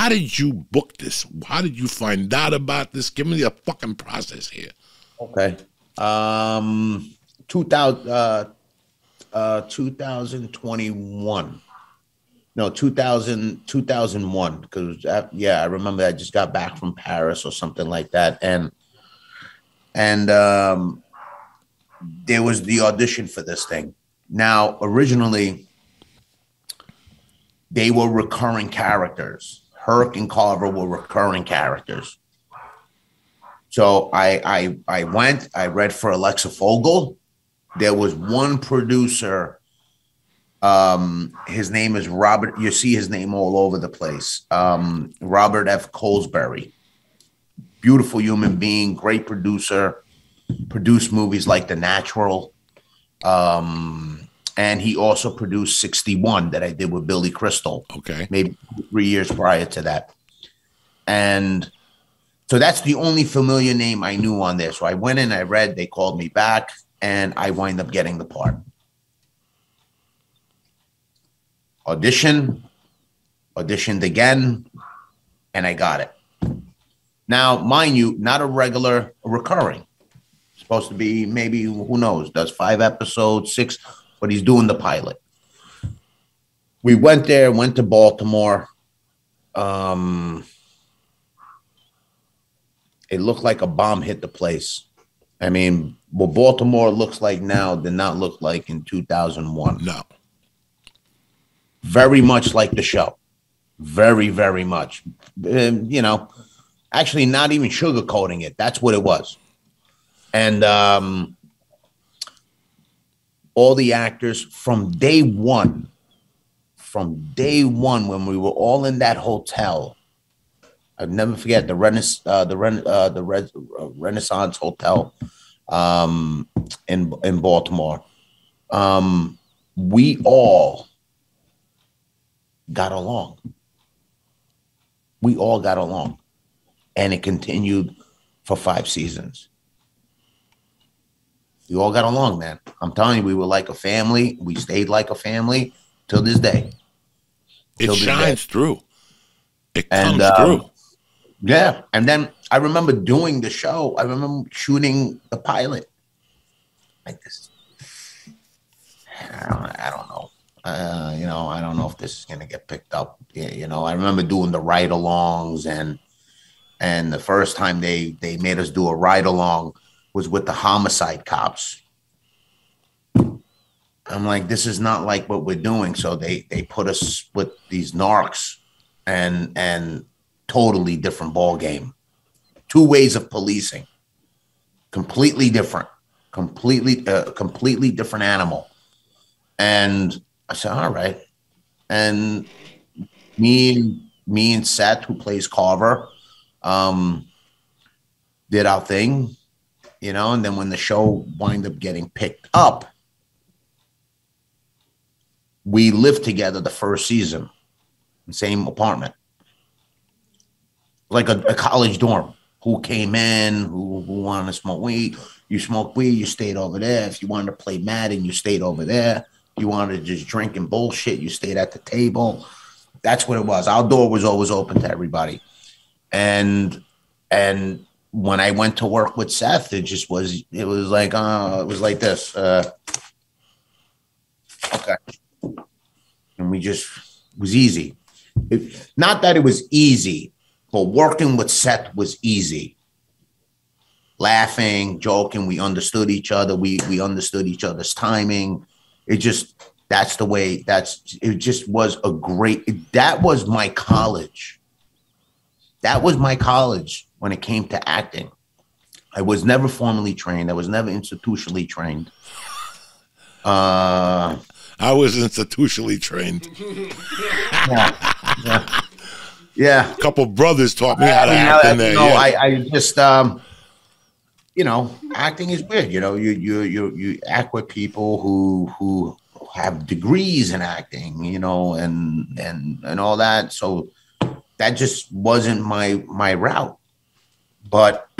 How did you book this? How did you find out about this? Give me the fucking process here. Okay. Um, 2000, uh, uh, 2021. No, 2000, 2001. Because, yeah, I remember I just got back from Paris or something like that. And, and, um, there was the audition for this thing. Now, originally, they were recurring characters. Herc and Carver were recurring characters. So I I I went, I read for Alexa Fogel. There was one producer. Um, his name is Robert. You see his name all over the place. Um, Robert F. Colesberry. Beautiful human being, great producer, produced movies like The Natural. Um, and he also produced 61 that I did with Billy Crystal. Okay. Maybe three years prior to that. And so that's the only familiar name I knew on there. So I went in, I read, they called me back, and I wind up getting the part. Audition, auditioned again, and I got it. Now, mind you, not a regular recurring. Supposed to be maybe, who knows, does five episodes, six, but he's doing the pilot. We went there, went to Baltimore. Um, it looked like a bomb hit the place. I mean, what Baltimore looks like now did not look like in 2001. No. Very much like the show. Very, very much. Um, you know, actually, not even sugarcoating it. That's what it was. And um, all the actors from day one, from day one, when we were all in that hotel, I'll never forget the Renaissance, uh, the Ren, uh, the Res, uh, Renaissance Hotel um, in in Baltimore. Um, we all got along. We all got along, and it continued for five seasons. We all got along, man. I'm telling you, we were like a family. We stayed like a family till this day. It Till this shines day. through. It comes And, um, through. Yeah. And then I remember doing the show. I remember shooting the pilot. Like this. I don't, I don't know. Uh, you know, I don't know if this is gonna get picked up. Yeah, you know, I remember doing the ride alongs and and the first time they they made us do a ride along was with the homicide cops. I'm like, this is not like what we're doing. So they they put us with these narcs and and totally different ball game. Two ways of policing. Completely different. Completely uh, completely different animal. And I said, all right. And me and me and Seth, who plays Carver, um, did our thing, you know, and then when the show wind up getting picked up, we lived together the first season, same apartment like a, a college dorm who came in, who, who wanted to smoke weed. You smoked weed, you stayed over there. If you wanted to play Madden, you stayed over there. You wanted to just drink and bullshit, you stayed at the table. That's what it was. Our door was always open to everybody. And and when I went to work with Seth, it just was it was like uh it was like this. Uh okay. And we just was easy. It, not that it was easy, but working with Seth was easy. Laughing, joking, we understood each other. We we understood each other's timing. It just that's the way. That's it. Just was a great. That was my college. That was my college when it came to acting. I was never formally trained. I was never institutionally trained. Uh, I was institutionally trained. yeah, yeah, yeah. A couple brothers taught me how to I act I- in there. know, yeah. I, I just, um, you know, acting is weird. You know, you you you you act with people who who have degrees in acting. You know, and and and all that. So that just wasn't my my route. But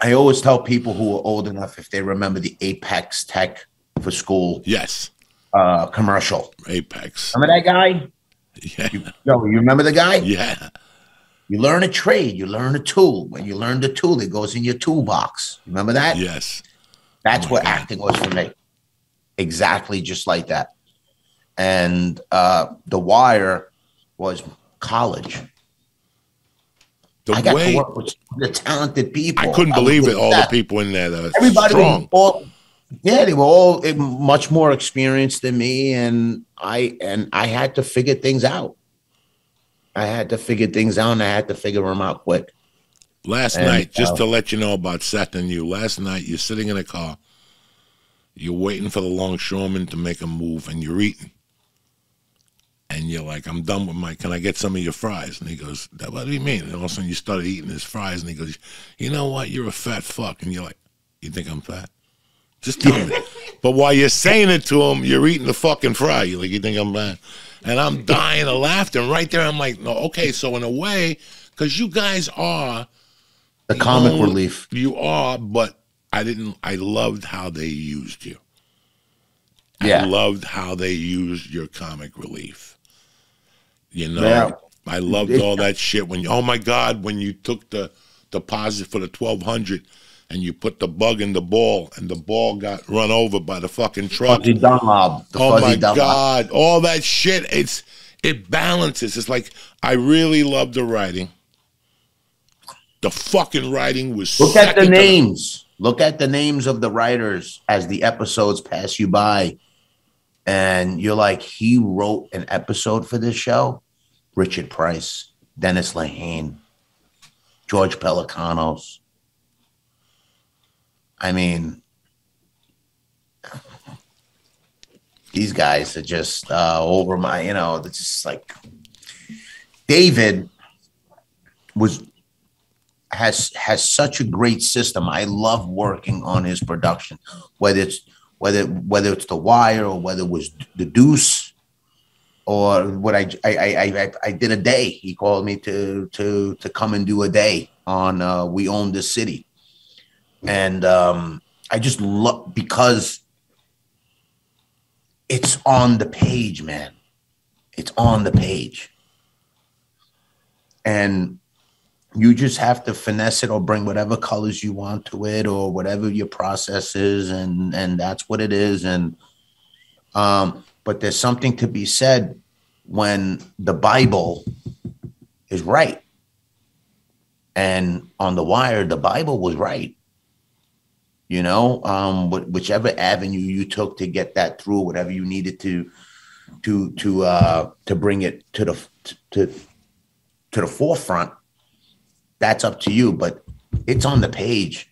I always tell people who are old enough if they remember the Apex Tech for school yes, uh, commercial. Apex. Remember that guy? Yeah. You, no, you remember the guy? Yeah. You learn a trade, you learn a tool. When you learn the tool, it goes in your toolbox. Remember that? Yes. That's Oh what God. acting was for me. Exactly just like that. And uh The Wire was college. The I got way to work with the talented people. I couldn't believe it, with all the people in there that are Everybody strong. was all, yeah, they were all eh, much more experienced than me, and I and I had to figure things out. I had to figure things out, and I had to figure them out quick. Last And, night, just uh, to let you know about Seth and you, last night you're sitting in a car, you're waiting for the longshoreman to make a move, and you're eating. And you're like, I'm done with my, can I get some of your fries? And he goes, "That- What do you mean? And all of a sudden you started eating his fries, and he goes, You know what? You're a fat fuck. And you're like, You think I'm fat? Just tell me. But while you're saying it to him, you're eating the fucking fry. You're like, You think I'm fat? And I'm dying of laughter. And right there, I'm like, No, okay. So, in a way, because you guys are, The comic No, relief. You are, but I didn't. I loved how they used you. Yeah. I loved how they used your comic relief. You know, Yeah. I loved all that shit. When you, oh my god, when you took the deposit for the twelve hundred and you put the bug in the ball and the ball got run over by the fucking truck. Dunlop. The Oh Fuzzy my Dunlop. god, all that shit. It's it balances. It's like I really love the writing. The fucking writing was Look at the names. Look at the names of the writers as the episodes pass you by. And you're like, he wrote an episode for this show. Richard Price, Dennis Lehane, George Pelecanos. I mean, these guys are just uh, over my, you know, it's just like David was has has such a great system. I love working on his production, whether it's whether whether it's The Wire or whether it was The Deuce or what I I I, I, did a day. He called me to to to come and do a day on uh, We Own This City, and um, I just love because it's on the page, man. It's on the page, and you just have to finesse it or bring whatever colors you want to it or whatever your process is and and that's what it is. And um but there's something to be said when the bible is right. And on the wire the bible was right. You know um wh- whichever avenue you took to get that through whatever you needed to to to uh to bring it to the to to the forefront that's up to you but it's on the page